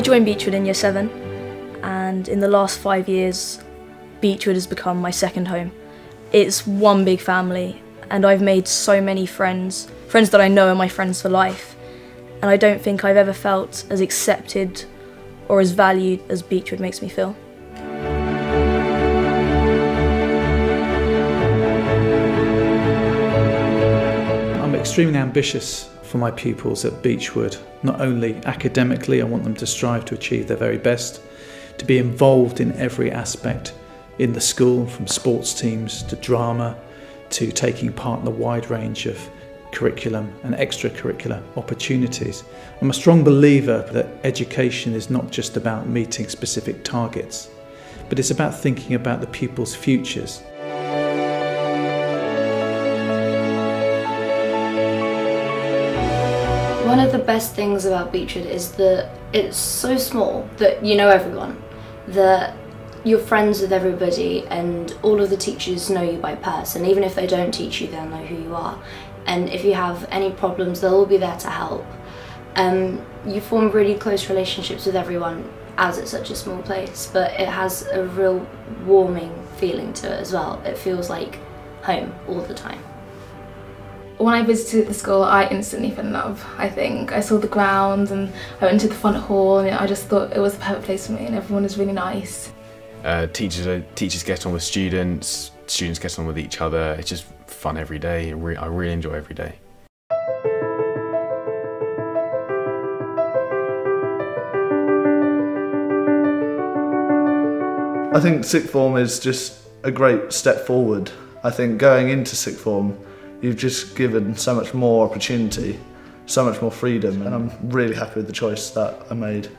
joined Beechwood in year seven, and in the last five years, Beechwood has become my second home. It's one big family, and I've made so many friends, friends that I know are my friends for life, and I don't think I've ever felt as accepted or as valued as Beechwood makes me feel. I'm extremely ambitious for my pupils at Beechwood. Not only academically, I want them to strive to achieve their very best, to be involved in every aspect in the school, from sports teams to drama to taking part in a wide range of curriculum and extracurricular opportunities. I'm a strong believer that education is not just about meeting specific targets, but it's about thinking about the pupils' futures. One of the best things about Beechwood is that it's so small that you know everyone, that you're friends with everybody and all of the teachers know you by person. Even if they don't teach you, they'll know who you are. And if you have any problems, they'll all be there to help. Um, you form really close relationships with everyone as it's such a small place, but it has a real warming feeling to it as well. It feels like home all the time. When I visited the school, I instantly fell in love, I think. I saw the grounds and I went to the front hall and I just thought it was the perfect place for me and everyone was really nice. Uh, teachers, teachers get on with students, students get on with each other. It's just fun every day. I really enjoy every day. I think sixth form is just a great step forward. I think going into sixth form, you've just given so much more opportunity, so much more freedom, and I'm really happy with the choice that I made.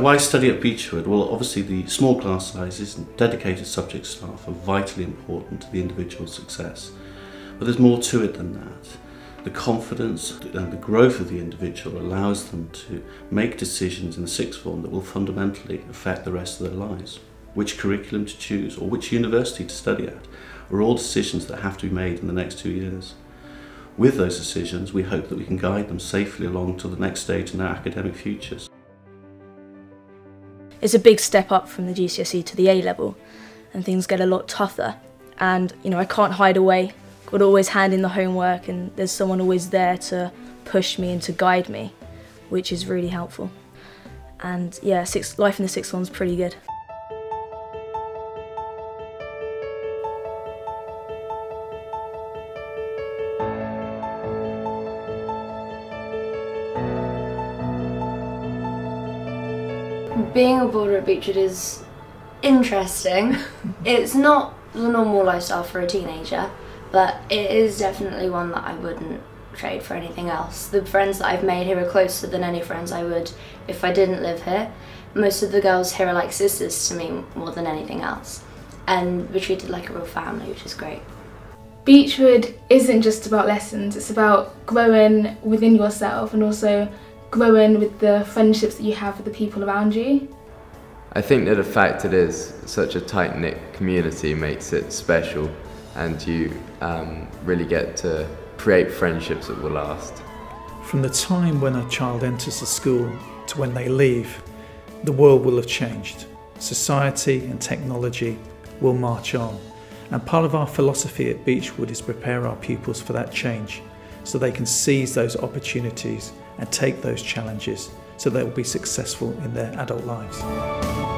Why study at Beechwood? Well, obviously the small class sizes and dedicated subject staff are vitally important to the individual's success. But there's more to it than that. The confidence and the growth of the individual allows them to make decisions in the sixth form that will fundamentally affect the rest of their lives. Which curriculum to choose or which university to study at are all decisions that have to be made in the next two years. With those decisions, we hope that we can guide them safely along to the next stage in their academic futures. It's a big step up from the GCSE to the A level, and things get a lot tougher. And you know, I can't hide away. To always hand in the homework, and there's someone always there to push me and to guide me, which is really helpful. And yeah, six, life in the sixth one's pretty good. Being a boarder at Beechwood is interesting. it's not the normal lifestyle for a teenager, but it is definitely one that I wouldn't trade for anything else. The friends that I've made here are closer than any friends I would if I didn't live here. Most of the girls here are like sisters to me more than anything else. And we're treated like a real family, which is great. Beechwood isn't just about lessons, it's about growing within yourself and also growing with the friendships that you have with the people around you? I think that the fact it is such a tight knit community makes it special, and you um, really get to create friendships that will last. From the time when a child enters the school to when they leave, the world will have changed. Society and technology will march on. And part of our philosophy at Beechwood is prepare our pupils for that change so they can seize those opportunities and take those challenges so they will be successful in their adult lives.